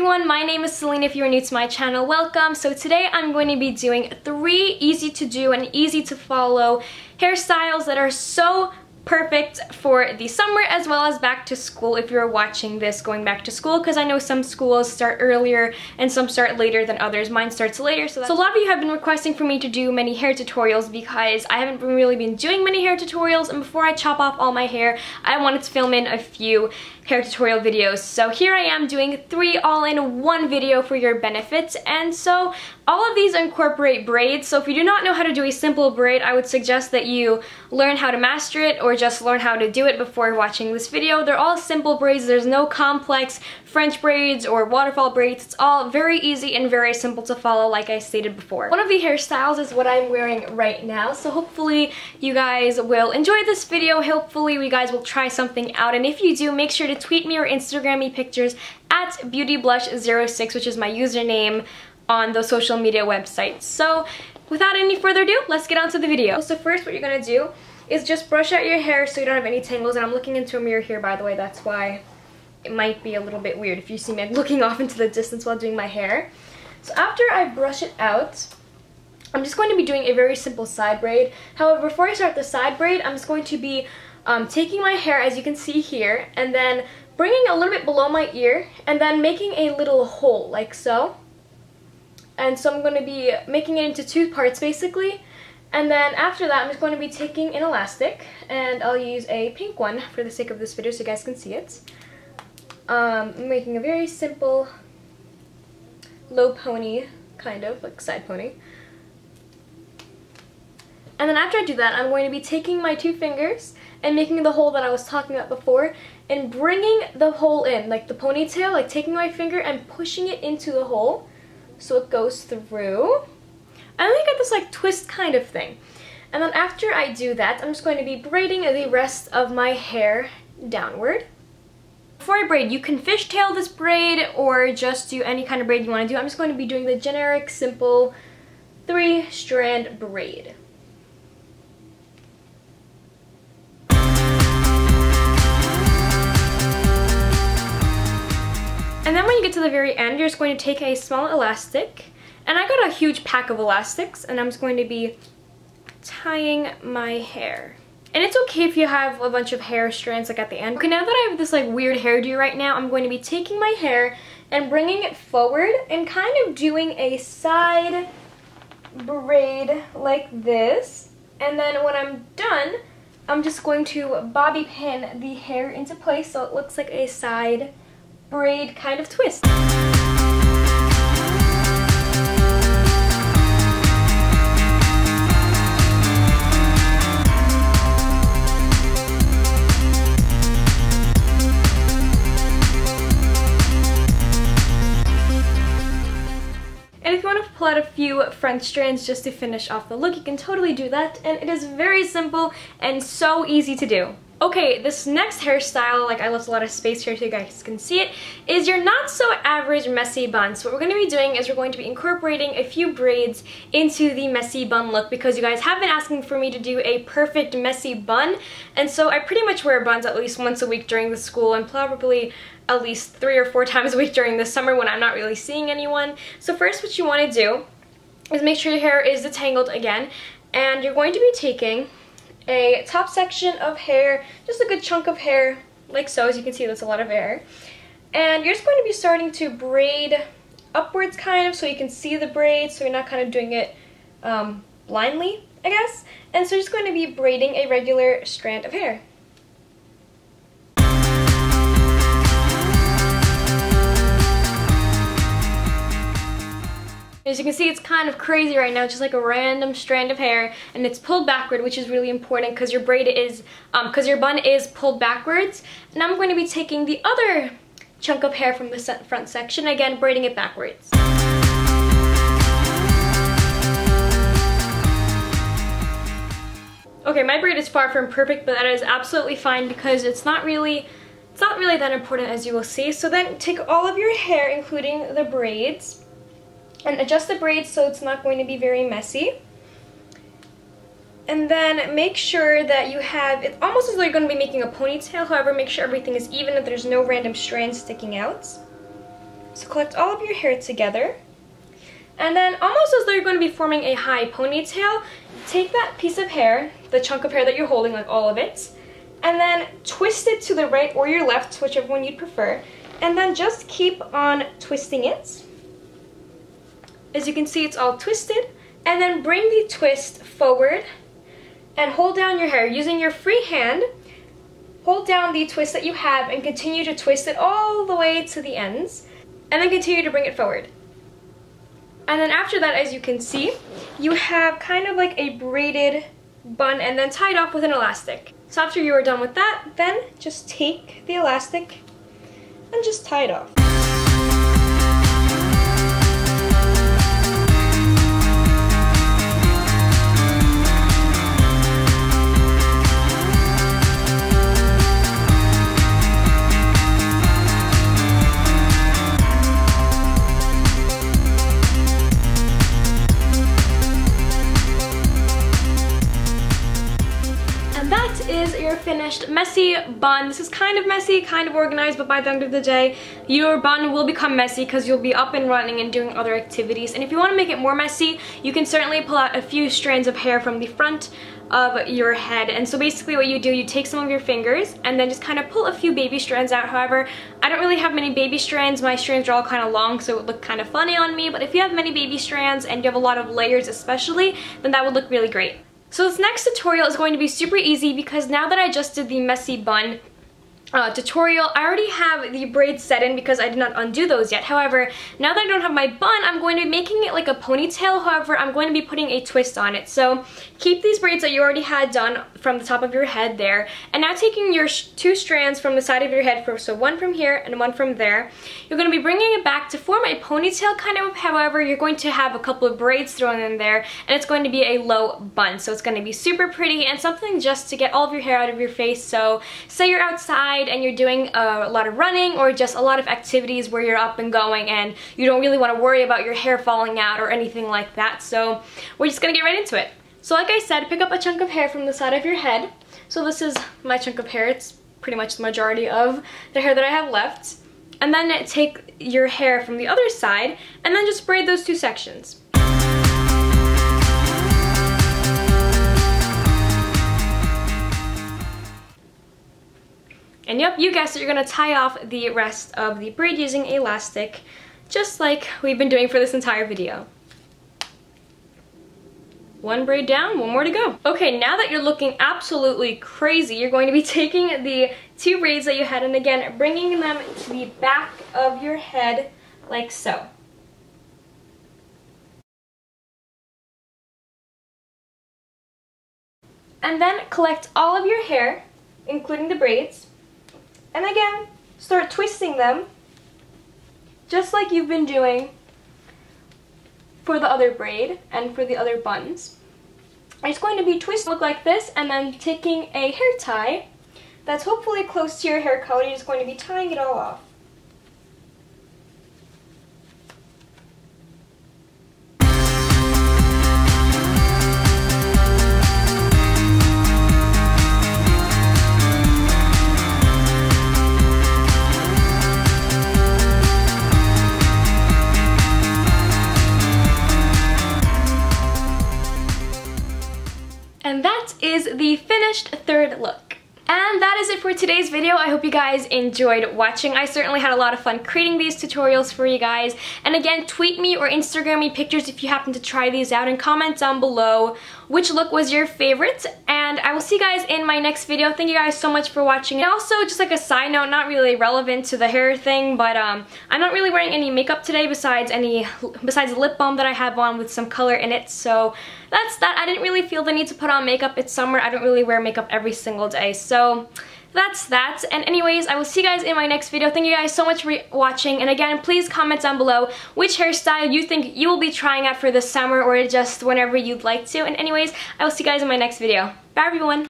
everyone, my name is Selin if you're new to my channel, welcome. So today I'm going to be doing three easy to do and easy to follow hairstyles that are so perfect for the summer as well as back to school if you're watching this going back to school because I know some schools start earlier and some start later than others. Mine starts later. So, so a lot of you have been requesting for me to do many hair tutorials because I haven't really been doing many hair tutorials and before I chop off all my hair I wanted to film in a few hair tutorial videos. So here I am doing three all-in-one video for your benefits. And so all of these incorporate braids. So if you do not know how to do a simple braid, I would suggest that you learn how to master it or just learn how to do it before watching this video. They're all simple braids. There's no complex French braids or waterfall braids. It's all very easy and very simple to follow like I stated before. One of the hairstyles is what I'm wearing right now. So hopefully you guys will enjoy this video. Hopefully you guys will try something out. And if you do, make sure to tweet me or Instagram me pictures at beautyblush06, which is my username on the social media websites. So without any further ado, let's get on to the video. So first what you're gonna do is just brush out your hair so you don't have any tangles. And I'm looking into a mirror here, by the way, that's why it might be a little bit weird if you see me looking off into the distance while doing my hair. So after I brush it out, I'm just going to be doing a very simple side braid. However, before I start the side braid, I'm just going to be um, taking my hair, as you can see here, and then bringing a little bit below my ear, and then making a little hole, like so. And so I'm going to be making it into two parts, basically. And then after that, I'm just going to be taking an elastic, and I'll use a pink one for the sake of this video so you guys can see it. Um, I'm making a very simple low pony, kind of, like side pony. And then after I do that, I'm going to be taking my two fingers and making the hole that I was talking about before and bringing the hole in, like the ponytail, like taking my finger and pushing it into the hole so it goes through. And then you get this like twist kind of thing. And then after I do that, I'm just going to be braiding the rest of my hair downward. Before I braid, you can fishtail this braid or just do any kind of braid you want to do. I'm just going to be doing the generic, simple three strand braid. And then when you get to the very end, you're just going to take a small elastic. And I got a huge pack of elastics, and I'm just going to be tying my hair. And it's okay if you have a bunch of hair strands like at the end. Okay, now that I have this like weird hairdo right now, I'm going to be taking my hair and bringing it forward and kind of doing a side braid like this. And then when I'm done, I'm just going to bobby pin the hair into place so it looks like a side braid kind of twist. Out a few French strands just to finish off the look, you can totally do that. And it is very simple and so easy to do. Okay, this next hairstyle, like I left a lot of space here so you guys can see it, is your not so average messy bun. So what we're going to be doing is we're going to be incorporating a few braids into the messy bun look because you guys have been asking for me to do a perfect messy bun. And so I pretty much wear buns at least once a week during the school and probably at least three or four times a week during the summer when I'm not really seeing anyone. So first what you want to do is make sure your hair is detangled again and you're going to be taking a top section of hair, just a good chunk of hair, like so, as you can see that's a lot of hair. And you're just going to be starting to braid upwards kind of so you can see the braid so you're not kind of doing it um, blindly, I guess. And so you're just going to be braiding a regular strand of hair. As you can see, it's kind of crazy right now, just like a random strand of hair, and it's pulled backward, which is really important because your braid is, because um, your bun is pulled backwards. And I'm going to be taking the other chunk of hair from the front section, again, braiding it backwards. Okay, my braid is far from perfect, but that is absolutely fine because it's not really, it's not really that important as you will see. So then take all of your hair, including the braids, and adjust the braids so it's not going to be very messy. And then make sure that you have, it's almost as though you're going to be making a ponytail, however make sure everything is even, that there's no random strands sticking out. So collect all of your hair together. And then almost as though you're going to be forming a high ponytail, take that piece of hair, the chunk of hair that you're holding, like all of it, and then twist it to the right or your left, whichever one you'd prefer, and then just keep on twisting it. As you can see, it's all twisted, and then bring the twist forward and hold down your hair using your free hand. Hold down the twist that you have and continue to twist it all the way to the ends, and then continue to bring it forward. And then after that, as you can see, you have kind of like a braided bun and then tie it off with an elastic. So after you are done with that, then just take the elastic and just tie it off. Finished messy bun. This is kind of messy, kind of organized, but by the end of the day, your bun will become messy because you'll be up and running and doing other activities. And if you want to make it more messy, you can certainly pull out a few strands of hair from the front of your head. And so basically what you do, you take some of your fingers and then just kind of pull a few baby strands out. However, I don't really have many baby strands. My strands are all kind of long, so it would look kind of funny on me. But if you have many baby strands and you have a lot of layers especially, then that would look really great. So this next tutorial is going to be super easy because now that I just did the messy bun, uh, tutorial. I already have the braids set in because I did not undo those yet. However, now that I don't have my bun, I'm going to be making it like a ponytail. However, I'm going to be putting a twist on it. So keep these braids that you already had done from the top of your head there. And now taking your two strands from the side of your head, so one from here and one from there, you're going to be bringing it back to form a ponytail kind of. However, you're going to have a couple of braids thrown in there and it's going to be a low bun. So it's going to be super pretty and something just to get all of your hair out of your face. So say you're outside outside and you're doing a lot of running or just a lot of activities where you're up and going and you don't really want to worry about your hair falling out or anything like that. So we're just going to get right into it. So like I said, pick up a chunk of hair from the side of your head. So this is my chunk of hair. It's pretty much the majority of the hair that I have left. And then take your hair from the other side and then just braid those two sections. And yep, you guessed it, you're gonna tie off the rest of the braid using elastic, just like we've been doing for this entire video. One braid down, one more to go. Okay, now that you're looking absolutely crazy, you're going to be taking the two braids that you had and again, bringing them to the back of your head like so. And then collect all of your hair, including the braids, and again, start twisting them just like you've been doing for the other braid and for the other buns. It's going to be twist look like this and then taking a hair tie that's hopefully close to your hair color. You're just going to be tying it all off. Is the finished third look. And that is it for today's video. I hope you guys enjoyed watching. I certainly had a lot of fun creating these tutorials for you guys. And again, tweet me or Instagram me pictures if you happen to try these out and comment down below which look was your favorite. And I will see you guys in my next video. Thank you guys so much for watching. And also, just like a side note, not really relevant to the hair thing, but um, I'm not really wearing any makeup today besides any besides lip balm that I have on with some color in it. So that's that. I didn't really feel the need to put on makeup. It's summer. I don't really wear makeup every single day. So that's that. And anyways, I will see you guys in my next video. Thank you guys so much for watching. And again, please comment down below which hairstyle you think you will be trying out for the summer or just whenever you'd like to. And anyways, I will see you guys in my next video. Bye everyone!